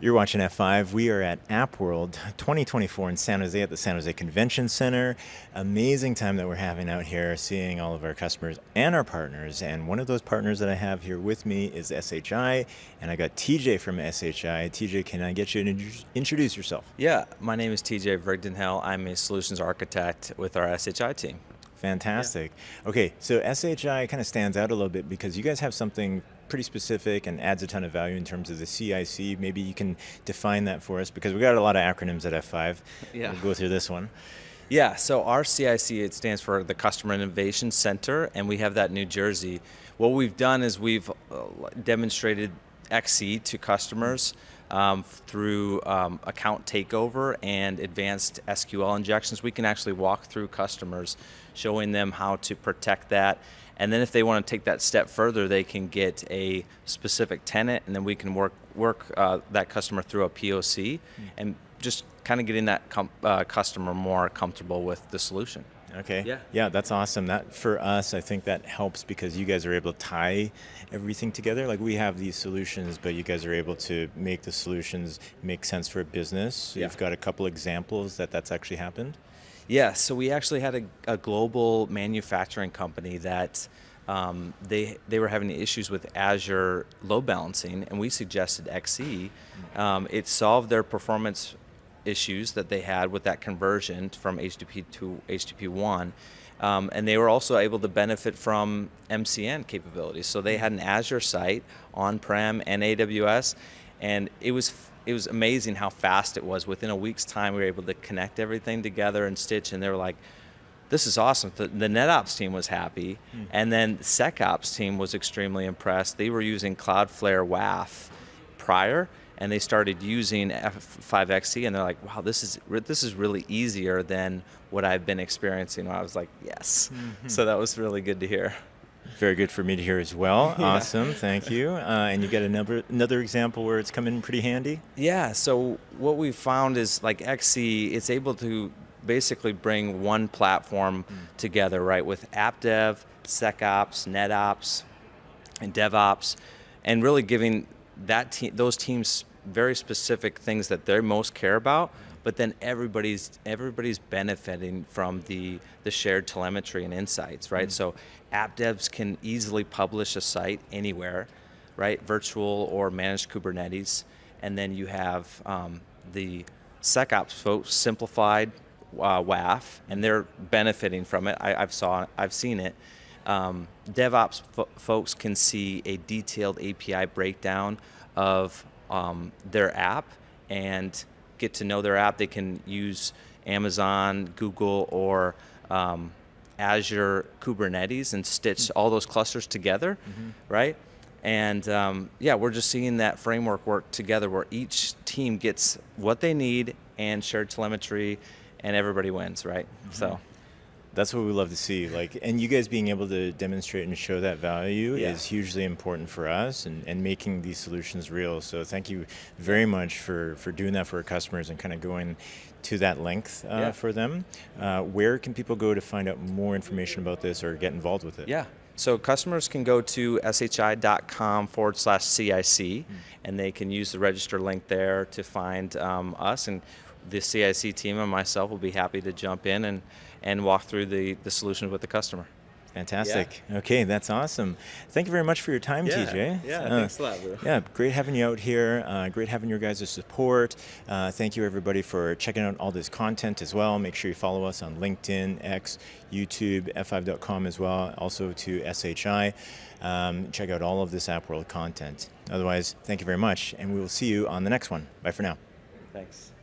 You're watching F5. We are at App World 2024 in San Jose at the San Jose Convention Center. Amazing time that we're having out here, seeing all of our customers and our partners. And one of those partners that I have here with me is SHI, and I got TJ from SHI. TJ, can I get you to introduce yourself? Yeah, my name is TJ Vreugdenhil. I'm a solutions architect with our SHI team. Fantastic. Yeah. Okay, so SHI kind of stands out a little bit because you guys have something pretty specific and adds a ton of value in terms of the CIC. Maybe you can define that for us because we got a lot of acronyms at F5. Yeah. We'll go through this one. Yeah, so our CIC, it stands for the Customer Innovation Center, and we have that in New Jersey. What we've done is we've uh, demonstrated XC to customers um, through um, account takeover and advanced SQL injections. We can actually walk through customers, showing them how to protect that. And then if they want to take that step further, they can get a specific tenant, and then we can work work uh, that customer through a POC, mm. and just kind of getting that uh, customer more comfortable with the solution. Okay. Yeah. Yeah, that's awesome. That for us, I think that helps because you guys are able to tie everything together. Like we have these solutions, but you guys are able to make the solutions make sense for a business. Yeah. You've got a couple examples that that's actually happened. Yeah. So we actually had a, a global manufacturing company that. Um, they they were having issues with Azure load balancing, and we suggested XC. Mm. Um, it solved their performance issues that they had with that conversion from HTTP to HTTP1. Um, and they were also able to benefit from MCN capabilities. So they had an Azure site on-prem and AWS, and it was it was amazing how fast it was. Within a week's time, we were able to connect everything together and stitch, and they were like, this is awesome. The, the NetOps team was happy, mm. and then the SecOps team was extremely impressed. They were using Cloudflare WAF prior, and they started using F5XC, and they're like, "Wow, this is this is really easier than what I've been experiencing." I was like, "Yes," mm-hmm. so that was really good to hear. Very good for me to hear as well. Yeah. Awesome, thank you. Uh, and you get another another example where it's come in pretty handy. Yeah. So what we found is like XC, it's able to basically bring one platform mm. together, right, with app dev, SecOps, NetOps, and DevOps, and really giving that te- those teams very specific things that they most care about but then everybody's everybody's benefiting from the the shared telemetry and insights right? Mm-hmm. so app devs can easily publish a site anywhere right? Virtual or managed kubernetes and then you have um, the secops folks simplified uh, waf and they're benefiting from it. I, have saw i've seen it. Um, devops fo- folks can see a detailed api breakdown of um, their app and get to know their app. They can use Amazon, Google, or um, Azure Kubernetes and stitch mm-hmm. all those clusters together, mm-hmm. right? And um, yeah, we're just seeing that framework work together where each team gets what they need and shared telemetry, and everybody wins, right? Mm-hmm. So that's what we love to see. Like, and you guys being able to demonstrate and show that value yeah. is hugely important for us and, and making these solutions real. So thank you very much for, for doing that for our customers and kind of going to that length uh, yeah. for them. Uh, where can people go to find out more information about this or get involved with it? Yeah. So customers can go to shi.com forward slash CIC mm. and they can use the register link there to find um, us and the CIC team and myself will be happy to jump in and, and walk through the, the solution with the customer. Fantastic. Yeah. Okay, that's awesome. Thank you very much for your time, yeah. TJ. Yeah, uh, thanks a lot, bro. Yeah, great having you out here. Uh, great having your guys' support. Uh, thank you, everybody, for checking out all this content as well. Make sure you follow us on LinkedIn, X, YouTube, f5.com as well, also to SHI. Um, check out all of this App World content. Otherwise, thank you very much, and we will see you on the next one. Bye for now. Thanks. See ya.